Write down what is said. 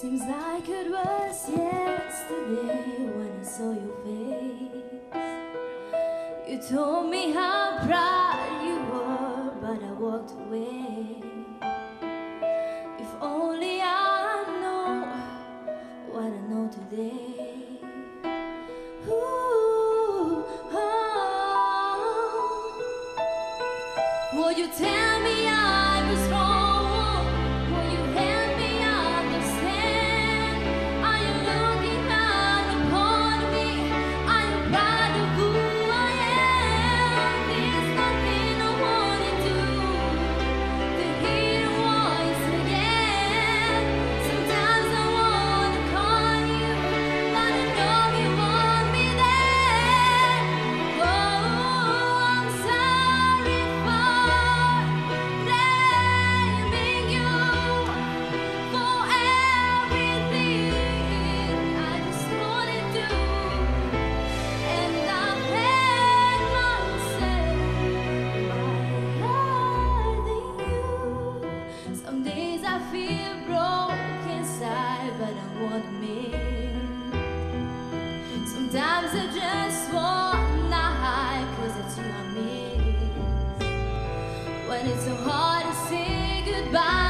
Seems like it was yesterday when I saw your face. You told me how proud you were, but I walked away. If only I know what I know today. Oh. Will you tell me I I would admit. Sometimes I just wanna hide, cause it's you I miss. When it's so hard to say goodbye.